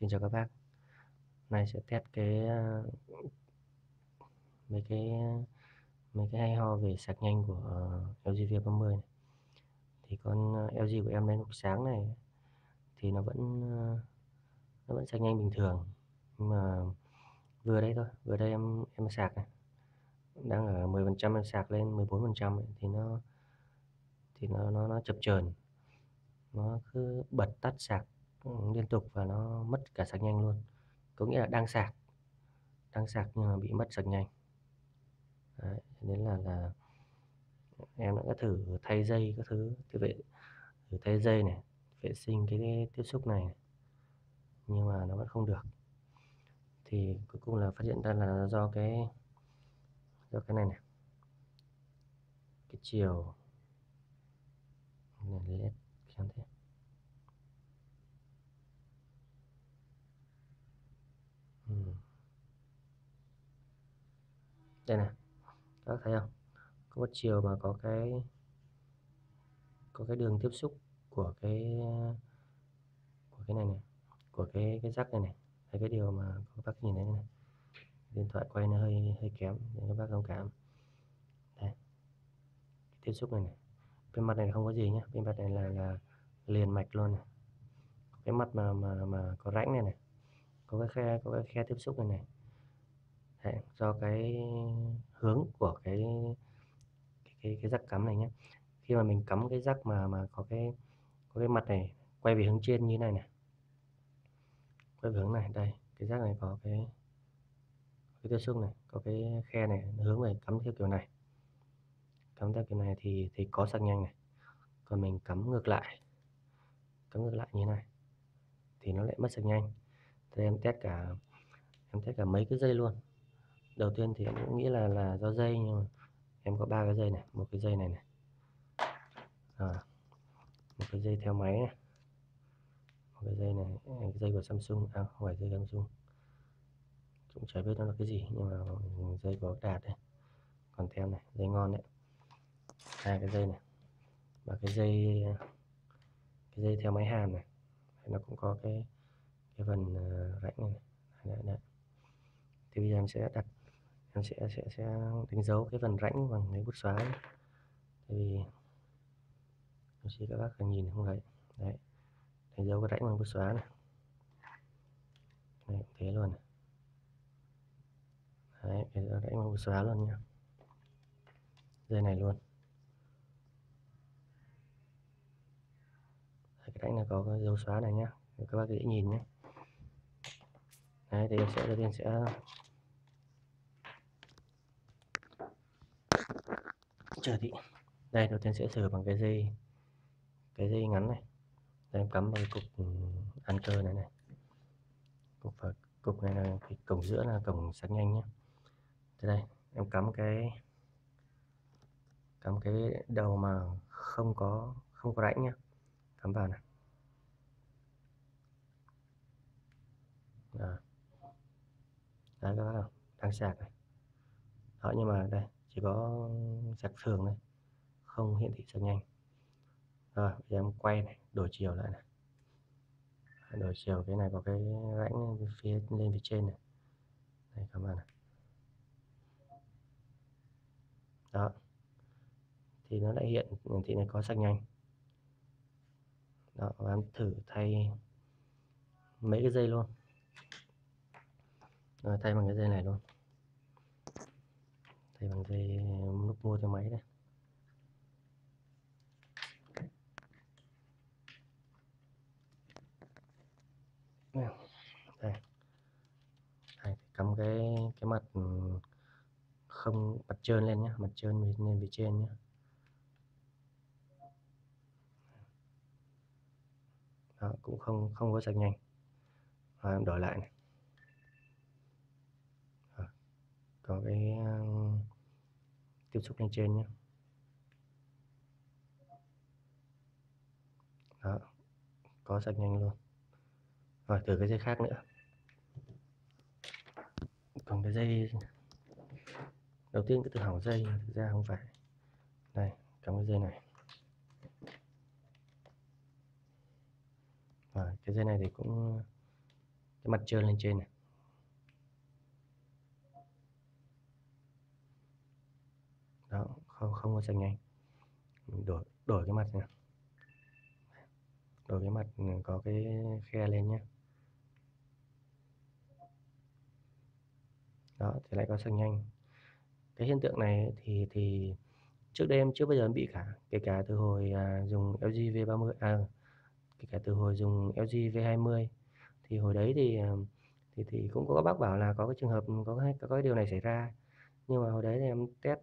Xin chào các bác. Nay sẽ test cái ờ, mấy cái mấy cái hay ho về sạc nhanh của ờ, LG V30 này. Thì con ờ, LG của em đến lúc sáng này thì nó vẫn nó vẫn sạc nhanh bình thường. Nhưng mà vừa đây thôi, vừa đây em em sạc này. Đang ở 10% em sạc lên 14 phần trăm thì nó thì nó nó nó chập chờn. Nó cứ bật tắt sạc liên tục và nó mất cả sạc nhanh luôn. Có nghĩa là đang sạc đang sạc nhưng mà bị mất sạc nhanh. Đấy, nên là là em đã thử thay dây các thứ thì vệ thử thay dây này vệ sinh cái, cái tiếp xúc này, này nhưng mà nó vẫn không được. Thì cuối cùng là phát hiện ra là do cái do cái này này cái chiều này led xem thế. Đây này. Các thấy không? Có một chiều mà có cái có cái đường tiếp xúc của cái của cái này này, của cái cái rắc này này. Thấy cái điều mà các bác nhìn thấy này điện thoại quay nó hơi hơi kém để các bác thông cảm. Đây. Tiếp xúc này này. Bên mặt này không có gì nhá. Bên mặt này là là liền mạch luôn này. Cái mặt mà mà mà có rãnh này này. Có cái khe, có cái khe tiếp xúc này này. Đấy, do cái hướng của cái cái cái, cái rắc cắm này nhé khi mà mình cắm cái rắc mà mà có cái có cái mặt này quay về hướng trên như này này. Quay về hướng này đây cái rắc này có cái cái tiếp xúc này có cái khe này hướng về cắm theo kiểu này. Cắm theo kiểu này thì thì có sạc nhanh này. Còn mình cắm ngược lại cắm ngược lại như này thì nó lại mất sạc nhanh. Thì em test cả em test cả mấy cái dây luôn đầu tiên thì em cũng nghĩ là là do dây nhưng mà em có ba cái dây này một cái dây này này. À, một cái dây theo máy này. Một cái dây này cái dây của Samsung à không phải dây Samsung. Cũng chả biết nó là cái gì nhưng mà dây của đạt đây. Còn theo này dây ngon đấy. Hai cái dây này. Và cái dây cái dây theo máy hàn này nó cũng có cái cái phần à, rãnh này, này. Đấy, đấy. thì bây giờ em sẽ đặt em sẽ sẽ sẽ đánh dấu cái phần rãnh bằng cái bút xóa tại vì đôi khi các bác nhìn không thấy. Đấy đánh dấu cái rãnh bằng bút xóa này. Này thế luôn này. đấy cái rãnh bằng bút xóa luôn nha. Dây này luôn. Đấy, cái rãnh này có cái dấu xóa này nhá. Các bác dễ nhìn nhé đấy thì em sẽ đầu tiên sẽ chờ thị đây đầu tiên sẽ thử bằng cái dây cái dây ngắn này. Đây, em cắm vào cục ừ, ăn cơ này này. Cục và cục này là cái cổng giữa là cổng sạc nhanh nhé thế đây em cắm cái cắm cái đầu mà không có không có rãnh nhá. Cắm vào này. Đó. Đấy các đang sạc này. Đó nhưng mà đây chỉ có sạc thường thôi, không hiển thị sạc nhanh. Rồi, bây giờ em quay này, đổi chiều lại này. Đổi chiều, cái này có cái rãnh phía lên phía trên này. Đây các bạn này đó. Thì nó lại hiện, hiển thị này có sạc nhanh. Đó, và em thử thay mấy cái dây luôn. Rồi, thay bằng cái dây này luôn thì bằng dây lúc mua cho máy đây. Đây đây. Cắm cái cái mặt ừ, không mặt trơn lên nhé mặt trơn lên phía trên nhé Đó, cũng không không có sạch nhanh. À, em đổi lại này. À, có cái tiếp xúc lên trên nhé Đó, có sạch nhanh luôn. Rồi từ cái dây khác nữa. Còn cái dây đầu tiên cái từ hỏng dây thực ra không phải. Đây cắm cái dây này. Rồi cái dây này thì cũng cái mặt trơn lên trên này đó không không có sạch nhanh mình đổi đổi cái mặt này đổi cái mặt ừ, có cái khe lên nhé đó thì lại có sạch nhanh cái hiện tượng này thì thì trước đây em chưa bao giờ bị cả. Kể cả từ hồi à, dùng LG V30 à kể cả từ hồi dùng LG V20 thì hồi đấy thì à, thì thì cũng có các bác bảo là có cái trường hợp có cái có cái điều này xảy ra. Nhưng mà hồi đấy thì em test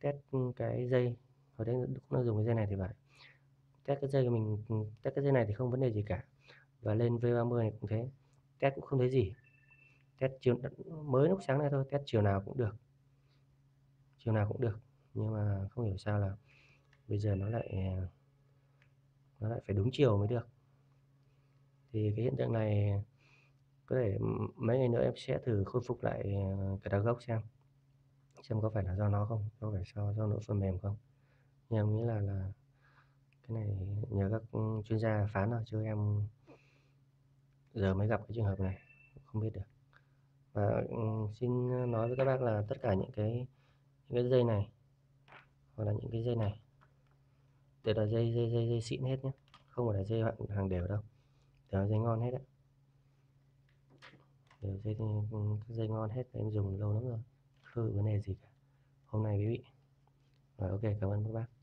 test cái dây. Hồi đây cũng là dùng cái dây này thì phải. Test cái dây của mình, test cái dây này thì không vấn đề gì cả. Và lên V30 này cũng thế. Test cũng không thấy gì. Test chiều, mới lúc sáng nay thôi, test chiều nào cũng được. Chiều nào cũng được. Nhưng mà không hiểu sao là bây giờ nó lại nó lại phải đúng chiều mới được. Thì cái hiện tượng này, có thể mấy ngày nữa em sẽ thử khôi phục lại ờ, cái đào gốc xem xem có phải là do nó không có phải do do nội phần mềm không? Nhưng em nghĩ là là cái này nhờ các ừ, chuyên gia phán rồi chứ em giờ mới gặp cái trường hợp này không biết được. Và ừ, xin nói với các bác là tất cả những cái những cái dây này hoặc là những cái dây này đều là dây dây dây dây xịn hết nhé không phải là dây hàng, hàng đều đâu đều là dây ngon hết đấy. Đều dây ừ, dây ngon hết em dùng lâu lắm rồi vấn đề gì cả. Hôm nay quý vị. Rồi ok cảm ơn các bác.